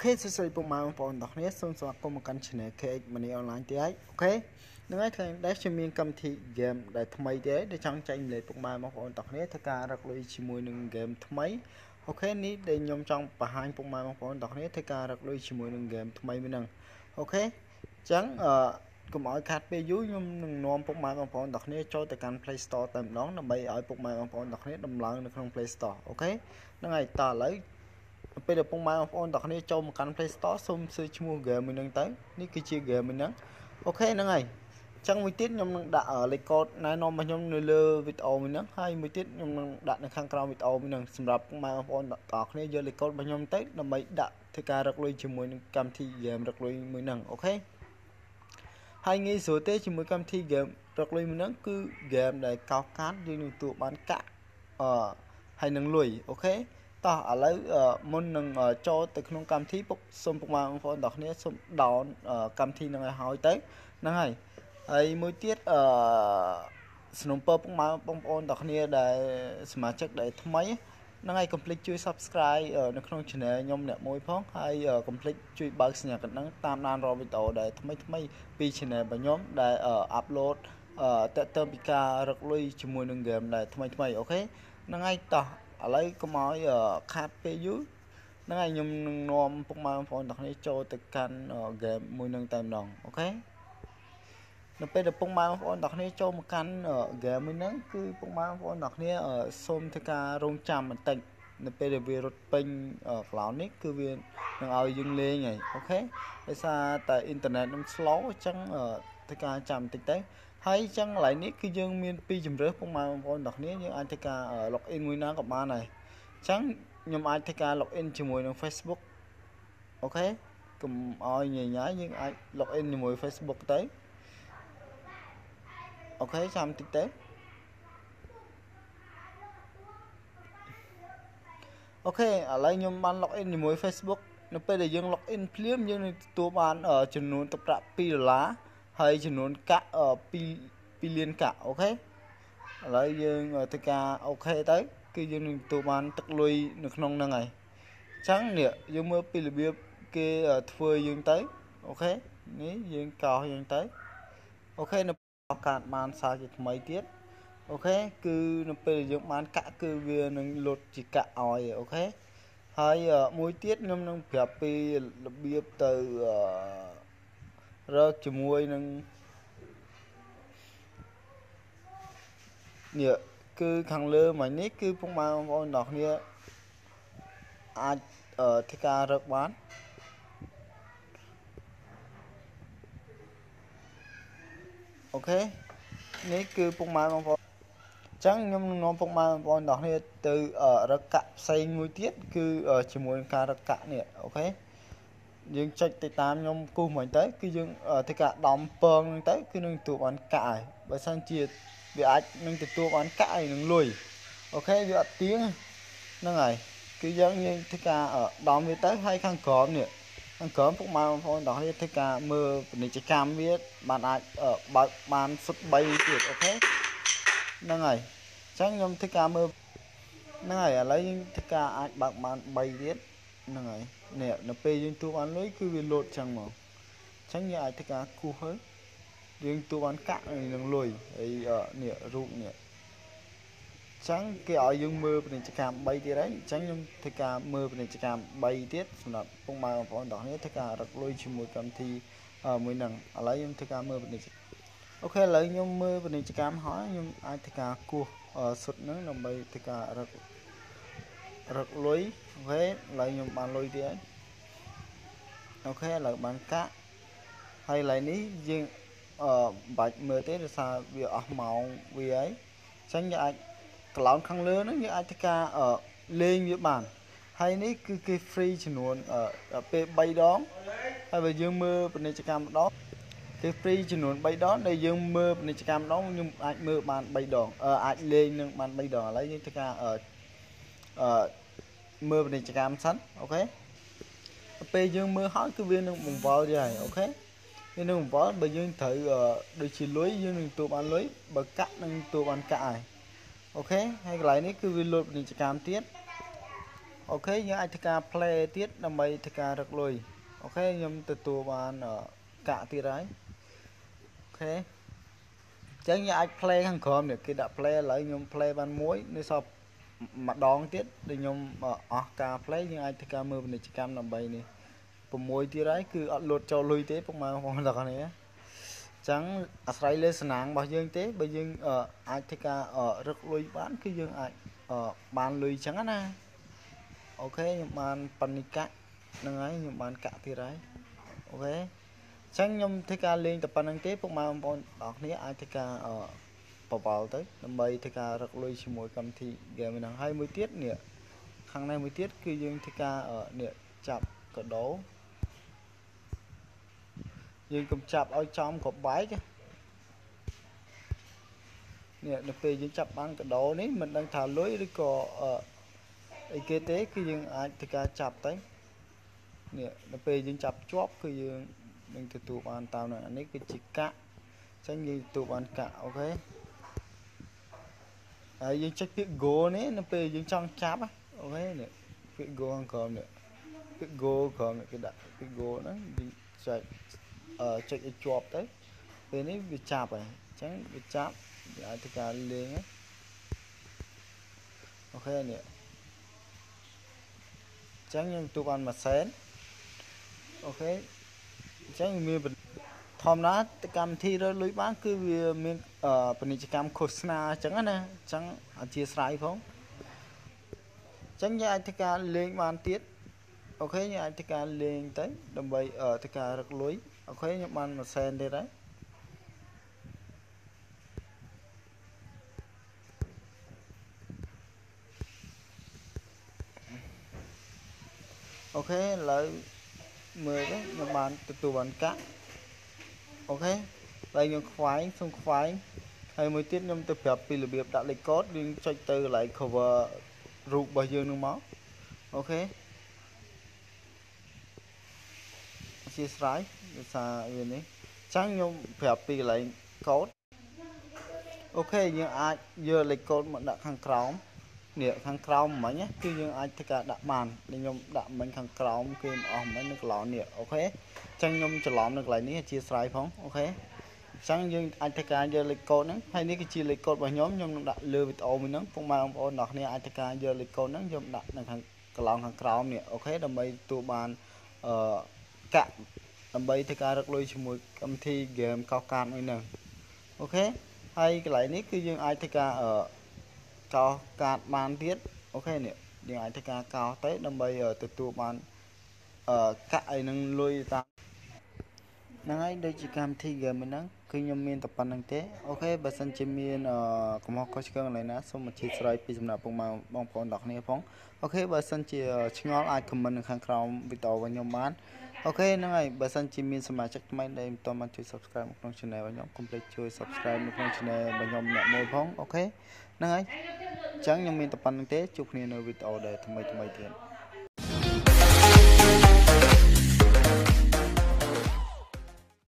OK សួស្តីពុកម៉ែបងប្អូនទាំងគ្នាសូមស្វាគមន៍មកកាន់ Channel KX Money Online ទៀតហើយ OK ហ្នឹងហើយថ្ងៃនេះខ្ញុំមានកម្មវិធី game ដែលថ្មីទៀតដែលចង់ចែករំលែកពុកម៉ែបងប្អូនទាំងគ្នាធ្វើការរកលុយជាមួយនឹង game ថ្មី OK នេះដែលខ្ញុំចង់បង្ហាញពុកម៉ែបងប្អូនទាំងគ្នាធ្វើការរកលុយជាមួយនឹង game ថ្មីមួយហ្នឹង OK អញ្ចឹងអឺកុំឲ្យខាត់ពេលយូរខ្ញុំនឹងនាំពុកម៉ែបងប្អូនទាំងគ្នាចូលទៅកាន់ Play Store តែម្ដងដើម្បីឲ្យពុកម៉ែបងប្អូនទាំងគ្នាដំឡើងនៅក្នុង Play Store OKហ្នឹងហើយតឥឡូវ ពេលដែលពុកម៉ែបងប្អូនទាំងគ្នាចូលមកកាន់ Play Store សូមសើឈ្មោះ game មួយហ្នឹងទៅនេះគឺជា game មួយហ្នឹង OK ហ្នឹងហើយចឹងមួយទៀតខ្ញុំនឹងដាក់លេខកូដណែនាំរបស់ខ្ញុំនៅលើវីដេអូមួយហ្នឹងហើយមួយទៀតខ្ញុំនឹងដាក់នៅខាងក្រោមវីដេអូមួយហ្នឹងសម្រាប់ពុកម៉ែបងប្អូនទាំងអស់គ្នាយកលេខកូដរបស់ខ្ញុំទៅដើម្បីដាក់ធ្វើការរកលុយជាមួយនឹងកម្មវិធី game រកលុយមួយហ្នឹង OK ហើយងាយស្រួលទេជាមួយកម្មវិធី game រកលុយមួយហ្នឹងគឺ game ដែលកោសកាត់យើងនឹងទួបានកាក់អឺហើយនឹងលុយអូខេ តោះឥឡូវមុននឹងចូលទៅក្នុងកម្មវិធីពុកសូមពុកម៉ែបងប្អូនទាំងគ្នាសូម down កម្មវិធីនឹងឲ្យហើយទៅហ្នឹងហើយហើយមួយទៀតអឺสนុំពើពុកម៉ែបងប្អូនទាំងគ្នាដែលសមាជិកដែលថ្មីហ្នឹងហើយកុំភ្លេចជួយ Subscribe នៅក្នុង Channel ខ្ញុំអ្នកមួយផងហើយកុំភ្លេចជួយបើកសញ្ញាកណ្ដឹងតាមដានរាល់វីដេអូដែលថ្មីថ្មីពី Channel របស់ខ្ញុំដែល upload តើតើពីការរកលុយជាមួយនឹង game ដែលថ្មីថ្មីអូខេហ្នឹងហើយតោះ ឥឡូវកុំឲ្យខាតពេលយូរហ្នឹងហើយខ្ញុំនឹងនាំពុកម៉ែបងប្អូនទាំងគ្នាចូលទៅកាន់ហ្គេមមួយនឹងតែម្ដងអូខេនៅពេលដែលពុកម៉ែបងប្អូនទាំងគ្នាចូលមកកាន់ហ្គេមមួយហ្នឹងគឺពុកម៉ែបងប្អូនទាំងគ្នាសូមធ្វើការរងចាំបន្តិចនៅពេលដែលវារត់ពេញ cloud នេះគឺវានឹងឲ្យយើងលេងហើយ OK ដោយសារតែអ៊ីនធឺណិតនឹង slow អញ្ចឹងធ្វើការចាំបន្តិចទៅ ហើយអញ្ចឹងកន្លែងនេះគឺយើងមានពីរជំរើសពុកម៉ែបងប្អូនទាំងគ្នាយើងអាចធ្វើការ log in មួយណាក៏បានដែរអញ្ចឹងខ្ញុំអាចធ្វើការ log in ជាមួយនឹង Facebook OK កុំឲ្យញញ៉ាយយើងអាច log in ជាមួយ Facebook ទៅ OK ចាំតិចទៅOK ឥឡូវខ្ញុំបាន log in ជាមួយ Facebook នៅពេលដែលយើង log in ភ្លាមយើងនឹងទទួលបានចំនួនទឹកប្រាក់2ដុល្លារ ហើយចំនួនកាក់2 2លានកាក់ OK ឥឡូវយើងធ្វើការ OK ទៅគឺយើងនឹងទទួលបានទឹកលុយនៅក្នុងហ្នឹងហើយអញ្ចឹងនេះយើងមើលពីរបៀបគេធ្វើយើងទៅ OK នេះយើងកោសយើងទៅ OK នៅកាត់បានសារជាថ្មីទៀតអូខេគឺនៅពេលយើងបានកាក់គឺវានឹងលុតជាកាក់ឲ្យអូខេហើយមួយទៀតខ្ញុំនឹងប្រាប់ពីរបៀបទៅ រកជាមួយនឹងនេះគឺខាងលើមួយនេះគឺពុកម៉ែបងប្អូនទាំងគ្នាអាចធ្វើការរកបានOK នេះគឺពុកម៉ែបងប្អូនចឹងខ្ញុំនឹងនាំពុកម៉ែបងប្អូនទាំងគ្នាទៅរកកាក់ផ្សេងមួយទៀតគឺជាមួយនឹងការរកកាក់នេះ OK យើងចុចទៅតាមខ្ញុំគូសមិញទៅគឺយើងធ្វើការដំពងហ្នឹងទៅគឺនឹងទទួលបានកាក់ហើយបើសិនជាវាអាចនឹងទទួលបានកាក់ហើយនឹងលុយ OK វាអត់ទៀងហ្នឹងហើយគឺយើងយើងធ្វើការដំវាទៅហើយខាងក្រោមនេះខាងក្រោមពុកម៉ែបងប្អូនទាំងនេះធ្វើការមើលពាណិជ្ជកម្មវាបានអាចបើកបានសុទ្ធ3ទៀតអូខេហ្នឹងហើយអញ្ចឹងខ្ញុំធ្វើការមើលហ្នឹងហើយឥឡូវយើងធ្វើការអាចបើកបាន3ទៀត ហ្នឹងហើយនេះនៅពេលយើងទូបានលុយគឺវាលោតចឹងមកអញ្ចឹងយើងអាចធ្វើការគូសហើយយើងទូបានកាក់នឹងលុយហើយនេះរូបនេះចឹងគេឲ្យយើងមើលពាណិជ្ជកម្ម3ទៀតហើយអញ្ចឹងខ្ញុំធ្វើការមើលពាណិជ្ជកម្ម3ទៀតសម្រាប់ពុកម៉ែបងប្អូនទាំងនេះធ្វើការរកលុយជាមួយកម្មវិធីមួយហ្នឹងឥឡូវខ្ញុំធ្វើការមើលពាណិជ្ជ OK ឥឡូវខ្ញុំមើលពាណិជ្ជកម្មហើយខ្ញុំអាចធ្វើការគោះសុទ្ធហ្នឹងដើម្បីធ្វើការរករកលុយ OK ឥឡូវខ្ញុំបានលុយទៀតហើយ OK ឥឡូវបានកាក់ហើយឥឡូវនេះយើងអឺបាច់មើលទេដោយសារវាអស់ម៉ោងវាហើយអញ្ចឹងយើងអាចក្លោនខាងលើហ្នឹងយើងអាចធ្វើការលេងវាបានហើយនេះគឺគេ free ចំនួនពេល3ដងហើយបើយើងមើលពាណិជ្ជកម្មម្ដងគេ free ចំនួន3ដងដែលយើងមើលពាណិជ្ជកម្មម្ដងខ្ញុំអាចមើលបាន3ដងអាចលេងនឹងបាន3ដងឥឡូវយើងធ្វើការអឺ មើលពាណិជ្ជកម្មសិន OK ពេលយើងមើលហើយគឺវានឹងបង្វិលទៀតហើយ OK វានឹងបង្វិលបើយើងត្រូវដូចជាលុយយើងនឹងទទួលបានលុយបើកាក់នឹងទទួលបានកាក់ហើយ OK ហើយកន្លែងនេះគឺវាលោតពាណិជ្ជកម្មទៀតOK យើងអាចធ្វើការ play ទៀតដើម្បីធ្វើការរកលុយ OK ខ្ញុំទទួលបានកាក់ទៀតហើយ OK អញ្ចឹងយើងអាច play ខាងក្រោមនេះគេដាក់ play ឥឡូវខ្ញុំ play បានមួយនៅសល់ ម្ដងទៀតដែលខ្ញុំអស់ការ play យើងអាចធ្វើការមើលពាណិជ្ជកម្មដើម្បីនេះ6ទៀតហើយគឺអត់លូតចូលលុយទេពុកម៉ែបងប្អូនទាំងអស់គ្នាចឹងអាស្រ័យលើសំណាងរបស់យើងទេបើយើងអាចធ្វើការរឹកលុយបាន គឺយើងអាចបានលុយចឹងណាអូខេខ្ញុំបានបនិកៈហ្នឹងហើយខ្ញុំបានកាក់ទៀតហើយអូខេចឹងខ្ញុំធ្វើការលេងតែប៉ុណ្្នឹងទេពុកម៉ែបងប្អូនទាំងគ្នាអាចធ្វើការ បបល់ទៅដើម្បីធ្វើការរកលុយជាមួយកម្មវិធី game ហ្នឹងហើយមួយទៀតនេះខាងនេះមួយទៀតគឺយើងធ្វើការនេះចាប់កដោយើងកុំចាប់ឲ្យចំក្របបែកនេះនៅពេលយើងចាប់បានកដោនេះមិនដឹងថាលុយឬក៏អីគេទេគឺយើងអាចធ្វើការចាប់ទៅនេះនៅពេលយើងចាប់ជាប់គឺយើងនឹងទទួលបានតាមនោះអានេះគឺជាកាក់អញ្ចឹងយើងទទួលបានកាក់អូខេ ហើយយើងចុចពាក្យ go នេះនៅពេលយើងចង់ចាប់អូខេនេះពាក្យ go ខាងក្រោមនេះពាក្យ go ក្រោមនេះគេដាក់ពាក្យ go ហ្នឹងយើងចុចអឺចុចឲ្យជាប់ទៅពេលនេះវាចាប់ហើយអញ្ចឹងវាចាប់វាអាចធ្វើការលេងអូខេនេះអញ្ចឹងយើងទទួលបានមួយសែនអូខេអញ្ចឹងមាន ធម្មតាកម្មវិធីរកលុយបានគឺវាមានពាណិជ្ជកម្មឃោសនាអញ្ចឹងណាអញ្ចឹងអធិស្ឋានផងអញ្ចឹងយើងអាចធ្វើការលេងបានទៀតokay យើងអាចធ្វើការលេងទៅដើម្បីធ្វើការរកលុយ okay ខ្ញុំបានមួយសែនទៀតហើយ okay ឥឡូវមើលទៅខ្ញុំបានទទួលបានកាក់ okay ហើយខ្ញុំខ្វែងសុំខ្វែងហើយមួយទៀតខ្ញុំទៅប្រាប់ពីរបៀបដាក់លេខកូដយើងចុចទៅកន្លែង cover រូបរបស់យើងនឹងមក okay អធ្យាស្រ័យដោយសារវានេះចឹងខ្ញុំប្រាប់ពីកន្លែងកូដ okay យើងអាចយកលេខកូដមកដាក់ខាងក្រោម នេះខាងក្រោមមិញគឺយើងអាចធ្វើការដាក់បានខ្ញុំដាក់មិញខាងក្រោមគឺមិនអស់មិញនៅកន្លែងនេះ okay អញ្ចឹងខ្ញុំច្រឡំនៅកន្លែងនេះអធ្យាស្រ័យផង okay អញ្ចឹងយើងអាចធ្វើការយកលេខកូដហ្នឹងហើយនេះគឺជាលេខកូដរបស់ខ្ញុំខ្ញុំនឹងដាក់លើវីដេអូមួយហ្នឹងពុកម៉ែបងប្អូនទាំងគ្នាអាចធ្វើការយកលេខកូដហ្នឹងយកដាក់នៅខាងកន្លែងខាងក្រោមនេះ okay ដើម្បីទទួលបានអឺកាក់ដើម្បីធ្វើការរកលុយជាមួយកម្មវិធី game កោសកាតមួយហ្នឹង okay ហើយកន្លែងនេះគឺយើងអាចធ្វើការអឺ កោសកាតបានទៀតអូខេនេះយើងអាចធ្វើការកោសទៅដើម្បីទទួលបានអឺកាក់អីនឹងលុយតាមហ្នឹងហើយដូចជាកម្មវិធី game ហ្នឹងគឺខ្ញុំមានតែប៉ុណ្្នឹងទេ okay បើសិនជាមានកំហុសខុសឆ្គងឡើយណាសូមអធ្យាស្រ័យពីសំណាក់ពុកម៉ែបងប្អូនទាំងគ្នាផង okay បើសិនជាឆ្ងល់អាច comment នៅខាងក្រោមវីដេអូរបស់ខ្ញុំបាន okay ហ្នឹងហើយបើសិនជាមានសមាជិកថ្មីដែលមិនទាន់បានជួយ subscribe នៅក្នុង channel របស់ខ្ញុំកុំភ្លេចជួយ subscribe នៅក្នុង channel របស់ខ្ញុំអ្នកមួយផង okay ហ្នឹងហើយអញ្ចឹងខ្ញុំមានតែប៉ុណ្្នឹងទេជួបគ្នានៅវីដេអូដែលថ្មីថ្មីទៀត